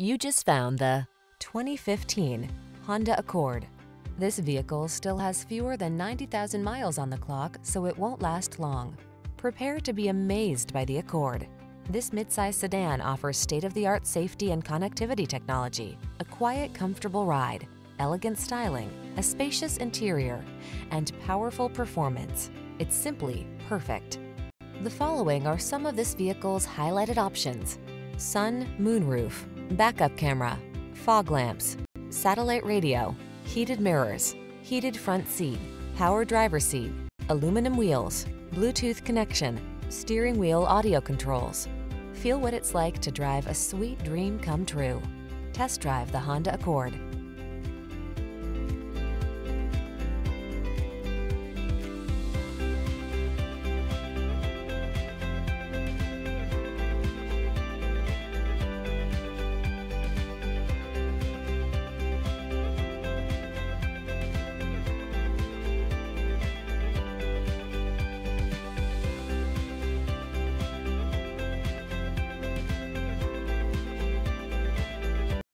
You just found the 2015 Honda Accord. This vehicle still has fewer than 90,000 miles on the clock, so it won't last long. Prepare to be amazed by the Accord. This midsize sedan offers state-of-the-art safety and connectivity technology, a quiet, comfortable ride, elegant styling, a spacious interior, and powerful performance. It's simply perfect. The following are some of this vehicle's highlighted options. Sun moonroof, backup camera, fog lamps, satellite radio, heated mirrors, heated front seat, power driver seat, aluminum wheels, Bluetooth connection, steering wheel audio controls. Feel what it's like to drive a sweet dream come true. Test drive the Honda Accord.